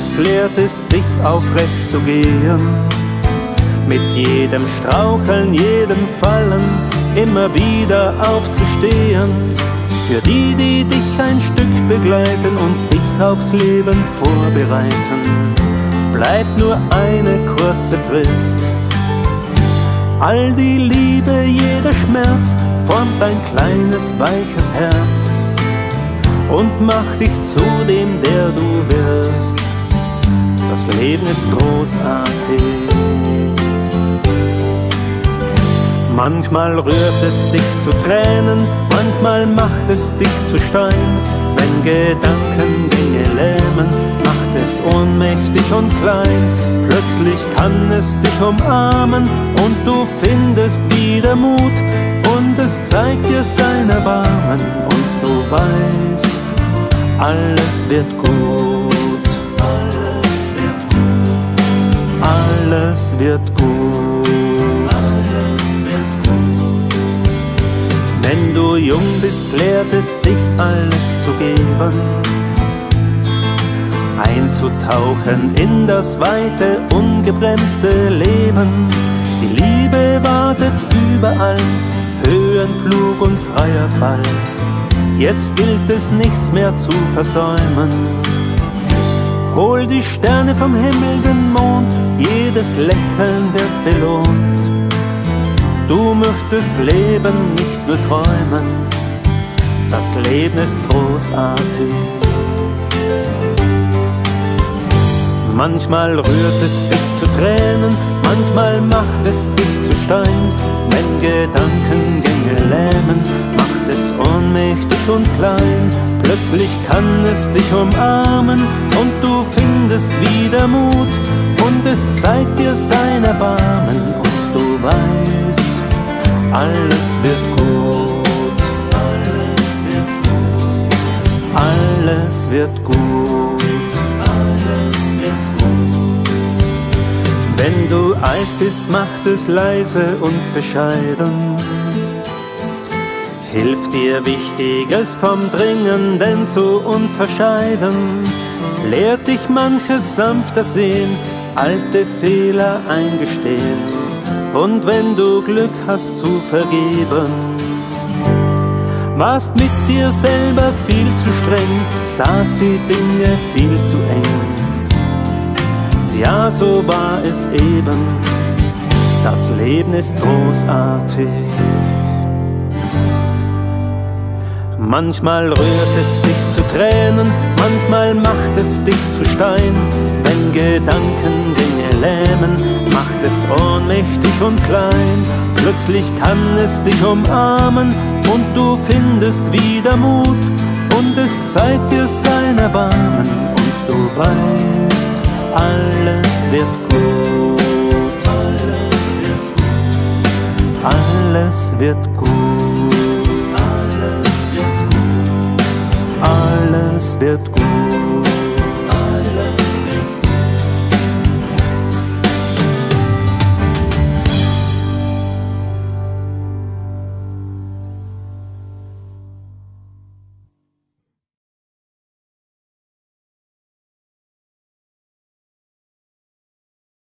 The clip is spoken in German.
bist, lehrt es dich aufrecht zu gehen. Mit jedem Straucheln, jedem Fallen, immer wieder aufzustehen. Für die, die dich ein Stück begleiten und dich aufs Leben vorbereiten, bleibt nur eine kurze Frist. All die Liebe, jeder Schmerz formt ein kleines, weiches Herz und mach dich zu dem, der du wirst. Das Leben ist großartig. Manchmal rührt es dich zu Tränen, manchmal macht es dich zu Stein. Wenn Gedankengänge lähmen, macht es ohnmächtig und klein. Plötzlich kann es dich umarmen und du findest wieder Mut und es zeigt dir sein Erbarmen und du weißt, alles wird gut. Alles wird gut. Alles wird gut. Alles wird gut. Wenn du jung bist, lehrt es dich alles zu geben. Einzutauchen in das weite, ungebremste Leben. Die Liebe wartet überall, Höhenflug und freier Fall Jetzt gilt es nichts mehr zu versäumen. Hol die Sterne vom Himmel, den Mond, jedes Lächeln wird belohnt. Du möchtest leben, nicht nur träumen, das Leben ist großartig. Manchmal rührt es dich zu Tränen, manchmal macht es dich zu Stein, wenn Gedankengänge lähmen, und klein. Plötzlich kann es dich umarmen und du findest wieder Mut. Und es zeigt dir sein Erbarmen und du weißt, alles wird gut. Alles wird gut. Alles wird gut. Alles wird gut. Wenn du alt bist, macht es leise und bescheiden hilft dir Wichtiges vom Dringenden zu unterscheiden, lehrt dich manches sanfter sehen, alte Fehler eingestehen und wenn du Glück hast zu vergeben. Warst mit dir selber viel zu streng, sahst die Dinge viel zu eng. Ja, so war es eben, das Leben ist großartig. Manchmal rührt es dich zu Tränen, manchmal macht es dich zu Stein. Wenn Gedankengänge lähmen, macht es ohnmächtig und klein. Plötzlich kann es dich umarmen und du findest wieder Mut. Und es zeigt dir sein Erbarmen und du weißt, alles wird gut. Alles wird gut. Alles wird gut. Alles wird gut.